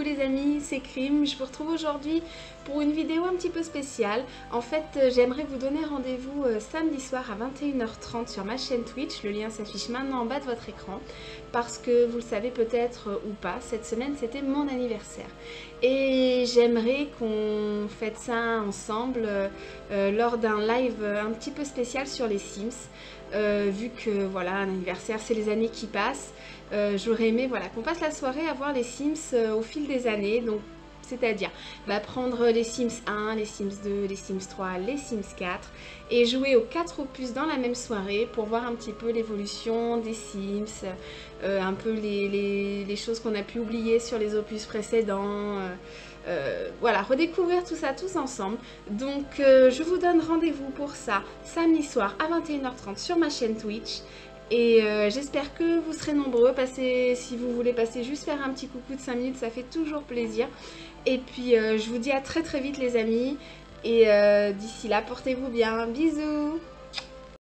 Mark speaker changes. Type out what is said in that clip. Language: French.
Speaker 1: Coucou les amis, c'est Krim. Je vous retrouve aujourd'hui pour une vidéo un petit peu spéciale. En fait, euh, j'aimerais vous donner rendez-vous euh, samedi soir à 21h30 sur ma chaîne Twitch. Le lien s'affiche maintenant en bas de votre écran. Parce que vous le savez peut-être euh, ou pas, cette semaine c'était mon anniversaire. Et j'aimerais qu'on fête ça ensemble lors d'un live un petit peu spécial sur les Sims. vu que voilà, un anniversaire c'est les années qui passent. J'aurais aimé voilà, qu'on passe la soirée à voir les Sims au fil années. Donc c'est-à-dire bah, prendre les Sims 1, les Sims 2, les Sims 3, les Sims 4 et jouer aux 4 opus dans la même soirée pour voir un petit peu l'évolution des Sims, euh, un peu les, choses qu'on a pu oublier sur les opus précédents. Euh, euh, voilà, redécouvrir tout ça tous ensemble. Donc je vous donne rendez-vous pour ça samedi soir à 21h30 sur ma chaîne Twitch. Et j'espère que vous serez nombreux. Passer, si vous voulez passer juste faire un petit coucou de 5 minutes, ça fait toujours plaisir. Et puis euh, je vous dis à très très vite les amis. Et euh, d'ici là, portez-vous bien. Bisous